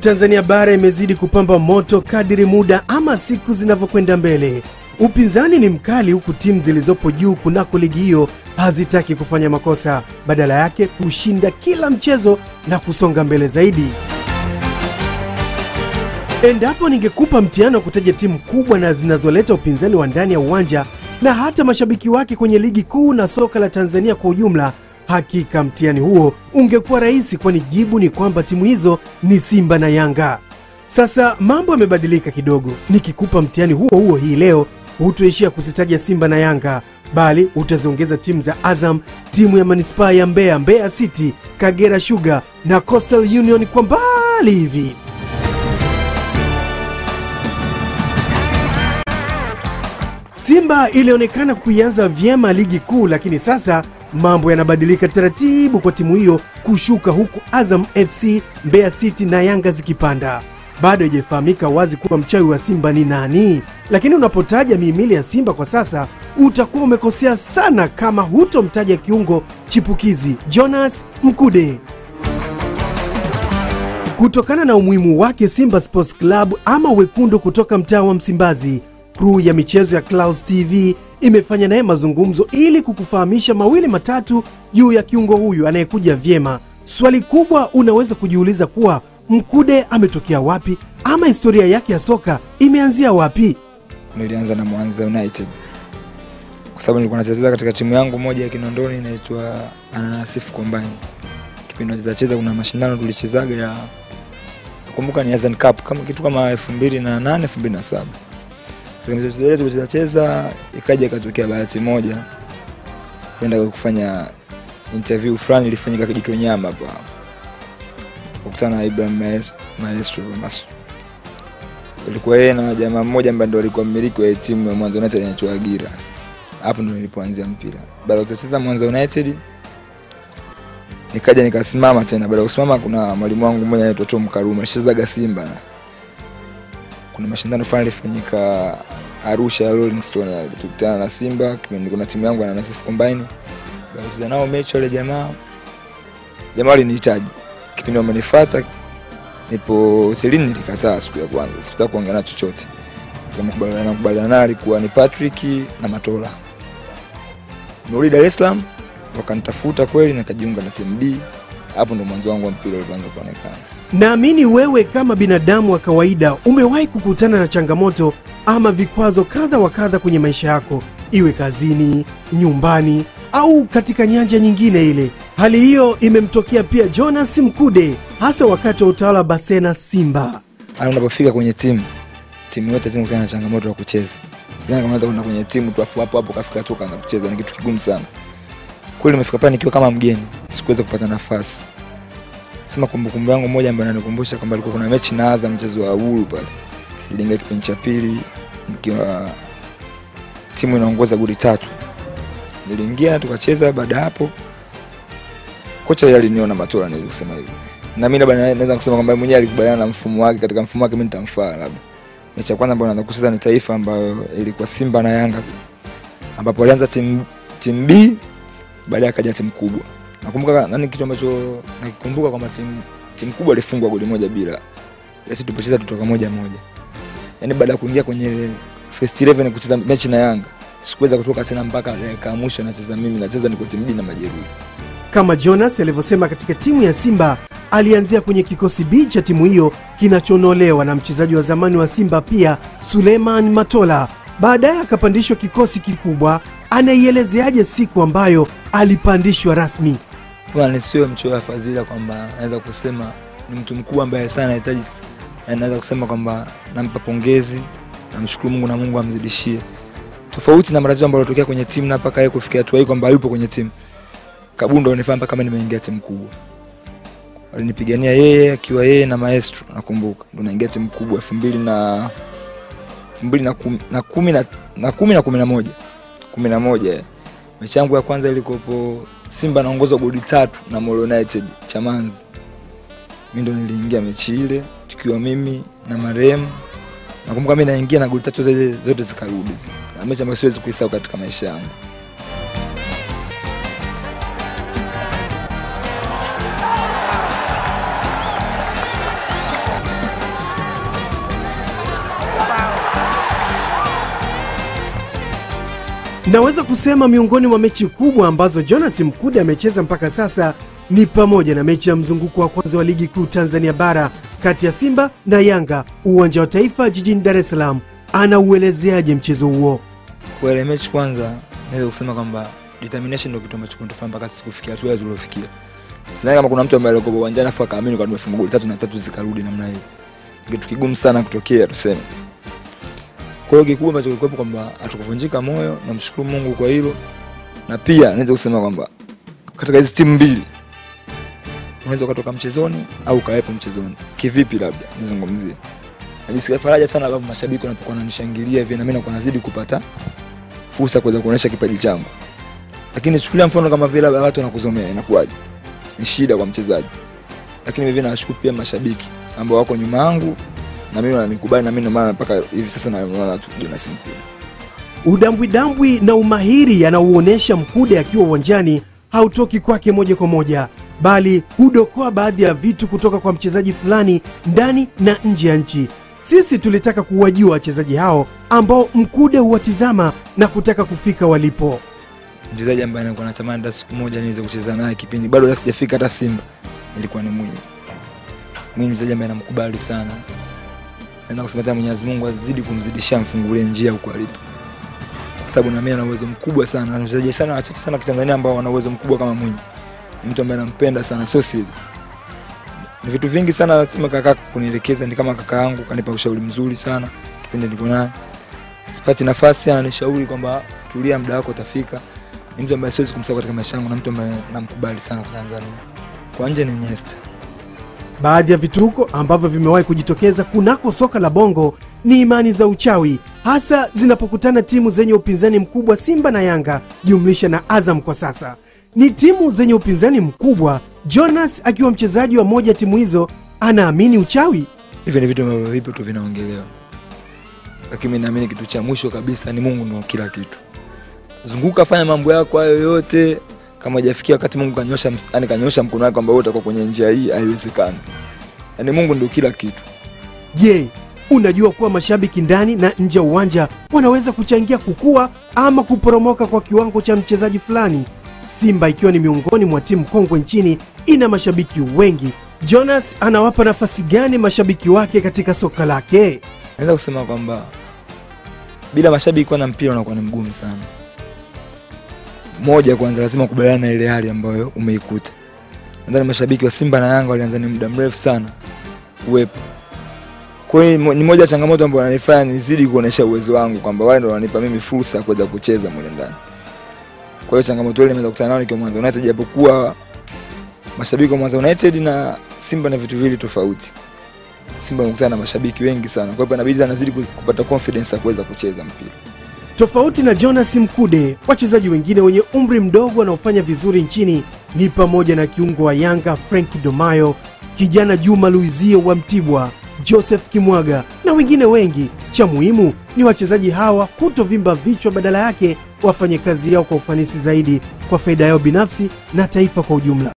Tanzania bara imezidi kupamba moto kadiri muda ama siku zinavyokwenda mbele. Upinzani ni mkali, huku timu zilizopo juu kunako ligi hiyo hazitaki kufanya makosa, badala yake kushinda kila mchezo na kusonga mbele zaidi. Endapo ningekupa mtihani wa kutaja timu kubwa na zinazoleta upinzani wa ndani ya uwanja na hata mashabiki wake kwenye ligi kuu na soka la Tanzania kwa ujumla, hakika mtihani huo ungekuwa rahisi, kwani jibu ni kwamba timu hizo ni Simba na Yanga. Sasa mambo yamebadilika kidogo. Nikikupa mtihani huo huo hii leo, hutoishia kuzitaja Simba na Yanga, bali utaziongeza timu za Azam, timu ya manispaa ya Mbeya, Mbeya City, Kagera Sugar na Coastal Union kwa mbali hivi. Simba ilionekana kuianza vyema ligi kuu, lakini sasa mambo yanabadilika taratibu kwa timu hiyo kushuka, huku Azam FC, Mbeya City na Yanga zikipanda. Bado haijafahamika wazi kuwa mchawi wa Simba ni nani, lakini unapotaja mihimili ya Simba kwa sasa utakuwa umekosea sana kama hutomtaja kiungo chipukizi Jonas Mkude. Kutokana na umuhimu wake Simba Sports Club ama wekundu kutoka mtaa wa Msimbazi, Crew ya michezo ya Clouds TV imefanya naye mazungumzo ili kukufahamisha mawili matatu juu ya kiungo huyu anayekuja vyema. Swali kubwa unaweza kujiuliza kuwa Mkude ametokea wapi ama historia yake ya soka imeanzia wapi? Nilianza na Mwanza United kwa sababu nilikuwa nacheza katika timu yangu moja ya Kinondoni inaitwa Ananasif Combine. Kipindi nachezacheza kuna mashindano tulichezaga ya nakumbuka ni Azan Cup kama kitu kama 2008 2007 tulicheza cheza, ikaja ikatokea bahati moja kwenda kufanya interview fulani ilifanyika Kijitonyama hapa, kukutana na Ibrahim Maestro Mas Ilikuwa yeye na jamaa mmoja ambaye ndo alikuwa mmiliki wa timu ya Mwanza United anaitwa Agira. Hapo ndo nilipoanzia mpira. Baada ya kucheza Mwanza United nikaja nikasimama tena. Baada ya kusimama, kuna mwalimu wangu mmoja anaitwa Tom Karuma alichezaga Simba kuna mashindano fulani yalifanyika Arusha ya Rolling Stone. Tulikutana na Simba, kuna timu yangu na Nasif Combine. Basi nao mechi wale jamaa jamaa walinihitaji. Kipindi wamenifuata nipo hotelini nilikataa siku ya kwanza. Sikutaka kuongea na chochote. Tumekubaliana na kubaliana alikuwa ni Patrick na Matola. Nuri Dar es Salaam wakanitafuta kweli nikajiunga na timu B. Hapo ndo mwanzo wangu wa mpira ulipoanza kuonekana. Naamini wewe kama binadamu wa kawaida umewahi kukutana na changamoto ama vikwazo kadha wa kadha kwenye maisha yako, iwe kazini, nyumbani au katika nyanja nyingine ile. Hali hiyo imemtokea pia Jonas Mkude, hasa wakati wa utawala wa Basena Simba. Unapofika kwenye timu timu yote lazima kutana na changamoto ya kucheza sidhani kama unaweza kwenye timu tu afu hapo hapo kafika tu kaanza kucheza ni kitu kigumu sana kweli nimefika pale nikiwa kama mgeni sikuweza kupata nafasi sema kumbukumbu yangu moja ambayo nanikumbusha kwamba alikuwa kuna mechi na Azam mchezo wa uhuru pale. Ilinga kipindi cha pili nikiwa timu inaongoza goli tatu. Niliingia tukacheza baada hapo kocha yeye aliniona matola naweza kusema hivyo. Na mimi labda naweza kusema kwamba mwenyewe alikubaliana na mfumo wake katika mfumo wake mimi nitamfaa labda. Mechi ya kwanza ambayo naanza kucheza ni taifa ambayo ilikuwa Simba na Yanga ambapo alianza timu timu B baadaye akaja timu kubwa nakumbuka nani kitu ambacho nakikumbuka kwamba timu timu kubwa ilifungwa goli moja bila sisi tupocheza tutoka moja moja yani baada ya kuingia kwenye first 11 kucheza mechi na Yanga sikuweza kutoka tena mpaka dakika ya mwisho nacheza mimi nacheza niko timu B na majeruhi Kama Jonas alivyosema katika timu ya Simba, alianzia kwenye kikosi B cha timu hiyo kinachonolewa na mchezaji wa zamani wa Simba pia Suleiman Matola. Baadaye akapandishwa kikosi kikubwa. Anaielezeaje siku ambayo alipandishwa rasmi? Bwana nisiwe mchoyo wa fadhila kwamba naweza kusema ni mtu mkubwa ambaye sana anahitaji naweza kusema kwamba nampa pongezi namshukuru Mungu na Mungu amzidishie. Tofauti na matatizo ambayo yalitokea kwenye timu na mpaka yeye kufikia hatua hii kwamba yupo kwenye timu Kabundo alinifahamu mpaka kama nimeingia timu kubwa. Alinipigania yeye akiwa yeye na maestro nakumbuka. Ndo naingia timu kubwa elfu mbili na elfu mbili na kumi na kumi na na kumi na kumi na moja. Kumi na moja eh. mechi yangu ya kwanza ilikopo Simba anaongozwa goli tatu na Molo United Chamanzi. Mimi ndo niliingia mechi ile tukiwa mimi na marehemu. Nakumbuka mimi naingia na goli tatu zote, zote zikarudi. mechi ambayo siwezi kuisahau katika maisha yangu. Naweza kusema miongoni mwa mechi kubwa ambazo Jonas Mkude amecheza mpaka sasa ni pamoja na mechi ya mzunguko wa kwanza wa ligi kuu Tanzania bara kati ya Simba na Yanga uwanja wa Taifa jijini Dar es Salaam. Anauelezeaje mchezo huo? Kwa mechi kwanza, naweza kusema kwamba determination ndio kitu ambacho kinatufanya mpaka sisi kufikia hatua tuliofikia. Sidhani kama kuna mtu ambaye alikuwa uwanjani afu akaamini kwa tumefunga goli tatu na tatu zikarudi namna hiyo. Kitu kigumu sana kutokea tuseme. Kwa hiyo kikubwa ambacho kilikuwepo kwamba hatukuvunjika moyo, namshukuru Mungu kwa hilo. Na pia naweza kusema kwamba katika hizi timu mbili unaweza ukatoka mchezoni au ukawepo mchezoni. Kivipi labda nizungumzie. Najisikia faraja sana sababu mashabiki wanapokuwa wananishangilia hivi na mimi nakuwa nazidi kupata fursa kuweza kuonyesha kipaji changu. Lakini chukulia mfano kama vile watu wanakuzomea inakuwaje? Ni shida kwa mchezaji. Lakini mimi nawashukuru pia mashabiki ambao wako nyuma yangu na mimi wananikubali na mimi ndio maana mpaka hivi sasa naona tu Jonas Mkude. Udambwidambwi na umahiri anaouonesha Mkude akiwa uwanjani hautoki kwake moja kwa moja, bali hudokoa baadhi ya vitu kutoka kwa mchezaji fulani ndani na nje ya nchi. Sisi tulitaka kuwajua wachezaji hao ambao Mkude huwatizama na kutaka kufika walipo. Mchezaji ambaye nilikuwa natamani hata siku moja niweze kucheza naye kipindi bado hata sijafika hata Simba. Ilikuwa ni Mwinyi. Mwinyi mchezaji ambaye namkubali sana. Naenda kusema Mwenyezi Mungu azidi kumzidishia mfungulie njia huko alipo. Kwa sababu na mimi ana uwezo mkubwa sana. Na wachezaji sana wachache sana Kitanzania ambao wana uwezo mkubwa kama Mwinyi. Mtu ambaye nampenda sana, sio siri. Ni vitu vingi sana nasema kaka kunielekeza, ni kama kaka yangu kanipa ushauri mzuri sana kipindi niko naye. Sipati nafasi, ananishauri kwamba tulia, muda wako utafika. Ni mtu ambaye siwezi kumsahau katika maisha yangu na mtu ambaye namkubali sana kwa Tanzania. Kwa nje ni Iniesta. Baadhi ya vituko ambavyo vimewahi kujitokeza kunako soka la Bongo ni imani za uchawi, hasa zinapokutana timu zenye upinzani mkubwa Simba na Yanga, jumlisha na Azam. Kwa sasa ni timu zenye upinzani mkubwa. Jonas akiwa mchezaji wa moja timu hizo, anaamini uchawi. Hivi ni vitu ambavyo vipo tu vinaongelewa, lakini mimi naamini kitu cha mwisho kabisa ni Mungu ndio kila kitu. Zunguka, fanya mambo yako hayo yote, kama hajafikia wakati Mungu kanyosha, yani kanyosha mkono wake kwamba wewe utakuwa kwenye njia hii, haiwezekani. Yani Mungu ndio kila kitu. Je, unajua kuwa mashabiki ndani na nje ya uwanja wanaweza kuchangia kukua ama kuporomoka kwa kiwango cha mchezaji fulani? Simba ikiwa ni miongoni mwa timu kongwe nchini, ina mashabiki wengi. Jonas anawapa nafasi gani mashabiki wake katika soka lake? Naweza kusema kwamba bila mashabiki kuwa na mpira unakuwa ni mgumu sana. Moja, kwanza lazima ukubaliana na ile hali ambayo umeikuta. Nadhani mashabiki wa Simba na Yanga walianza ni muda mrefu sana uwepo. Kwa hiyo ni moja ya changamoto ambayo wananifanya nizidi kuonesha uwezo wangu kwamba wale ndio wananipa mimi fursa ya kuweza kucheza mule ndani. Kwa hiyo changamoto ile nimeweza kukutana nayo nikiwa Mwanza United, japokuwa mashabiki wa Mwanza United na Simba na vitu viwili tofauti. Simba wamekutana na mashabiki wengi sana, kwa hiyo inabidi anazidi kupata confidence ya kuweza kucheza mpira. Tofauti na Jonas Mkude, wachezaji wengine wenye umri mdogo wanaofanya vizuri nchini ni pamoja na kiungo wa Yanga Frank Domayo, kijana Juma Luizio wa Mtibwa, Joseph Kimwaga na wengine wengi. Cha muhimu ni wachezaji hawa kutovimba vichwa, badala yake wafanye kazi yao kwa ufanisi zaidi kwa faida yao binafsi na taifa kwa ujumla.